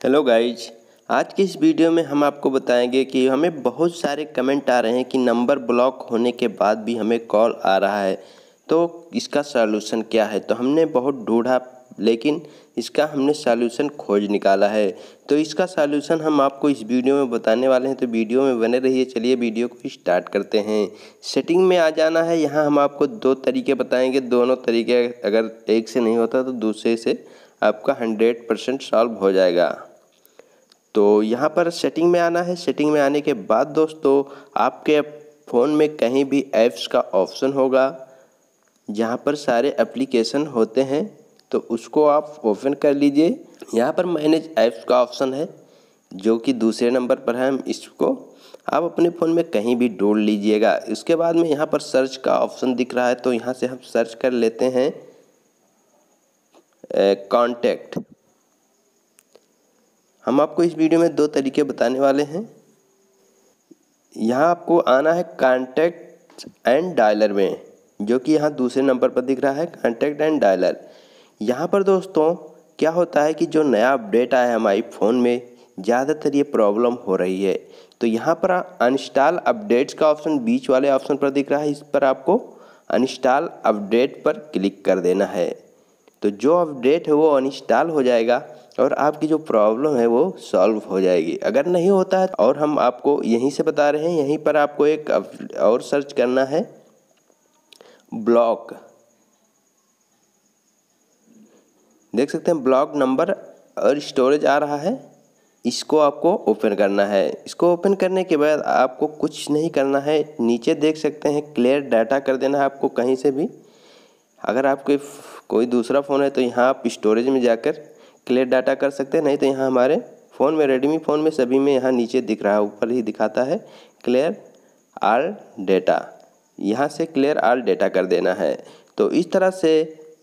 Hello guys आज की इस वीडियो में हम आपको बताएँगे कि हमें बहुत सारे कमेंट आ रहे हैं कि नंबर ब्लॉक होने के बाद भी हमें कॉल आ रहा है। तो इसका सॉल्यूशन क्या है? तो हमने बहुत ढूंढा, लेकिन इसका हमने सॉल्यूशन खोज निकाला है। तो इसका सॉल्यूशन हम आपको इस वीडियो में बताने वाले हैं। तो वीडियो में बने रहिए, चलिए वीडियो को स्टार्ट करते हैं। सेटिंग में आ जाना है, यहाँ हम आपको दो तरीके बताएँगे। दोनों तरीके अगर एक से नहीं होता तो दूसरे से आपका हंड्रेड परसेंट सॉल्व हो जाएगा। तो यहाँ पर सेटिंग में आना है। सेटिंग में आने के बाद दोस्तों, आपके फ़ोन में कहीं भी ऐप्स का ऑप्शन होगा, जहाँ पर सारे एप्लीकेशन होते हैं तो उसको आप ओपन कर लीजिए। यहाँ पर मैनेज ऐप्स का ऑप्शन है, जो कि दूसरे नंबर पर है। इसको आप अपने फ़ोन में कहीं भी ढूंढ लीजिएगा। इसके बाद में यहाँ पर सर्च का ऑप्शन दिख रहा है तो यहाँ से हम सर्च कर लेते हैं कॉन्टैक्ट हम आपको इस वीडियो में दो तरीके बताने वाले हैं। यहाँ आपको आना है कॉन्टैक्ट एंड डायलर में, जो कि यहाँ दूसरे नंबर पर दिख रहा है कॉन्टैक्ट एंड डायलर यहाँ पर दोस्तों, क्या होता है कि जो नया अपडेट आया है हमारे फ़ोन में, ज़्यादातर ये प्रॉब्लम हो रही है। तो यहाँ पर अनस्टॉल अपडेट्स का ऑप्शन बीच वाले ऑप्शन पर दिख रहा है, इस पर आपको अनस्टॉल अपडेट पर क्लिक कर देना है। तो जो अपडेट है वो अनइंस्टॉल हो जाएगा और आपकी जो प्रॉब्लम है वो सॉल्व हो जाएगी। अगर नहीं होता है और हम आपको यहीं से बता रहे हैं, यहीं पर आपको एक और सर्च करना है। ब्लॉक देख सकते हैं ब्लॉक नंबर और स्टोरेज आ रहा है। इसको आपको ओपन करना है। इसको ओपन करने के बाद आपको कुछ नहीं करना है। नीचे देख सकते हैं क्लियर डाटा कर देना है आपको कहीं से भी। अगर आपके कोई दूसरा फ़ोन है तो यहाँ आप स्टोरेज में जाकर क्लियर डाटा कर सकते हैं, नहीं तो यहाँ हमारे फ़ोन में रेडमी फ़ोन में सभी में यहाँ नीचे दिख रहा है, ऊपर ही दिखाता है क्लियर आल डेटा यहाँ से क्लियर आल डेटा कर देना है। तो इस तरह से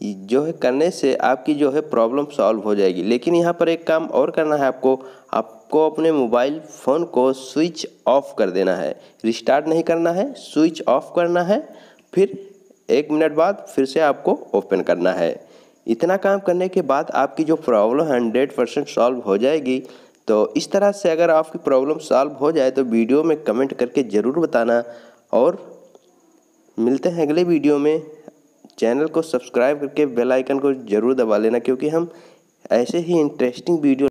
जो है करने से आपकी जो है प्रॉब्लम सॉल्व हो जाएगी। लेकिन यहाँ पर एक काम और करना है आपको आपको अपने मोबाइल फ़ोन को स्विच ऑफ़ कर देना है। रिस्टार्ट नहीं करना है स्विच ऑफ़ करना है, फिर एक मिनट बाद फिर से आपको ओपन करना है। इतना काम करने के बाद आपकी जो प्रॉब्लम हंड्रेड परसेंट सॉल्व हो जाएगी। तो इस तरह से अगर आपकी प्रॉब्लम सॉल्व हो जाए तो वीडियो में कमेंट करके ज़रूर बताना और मिलते हैं अगले वीडियो में। चैनल को सब्सक्राइब करके बेल आइकन को ज़रूर दबा लेना क्योंकि हम ऐसे ही इंटरेस्टिंग वीडियो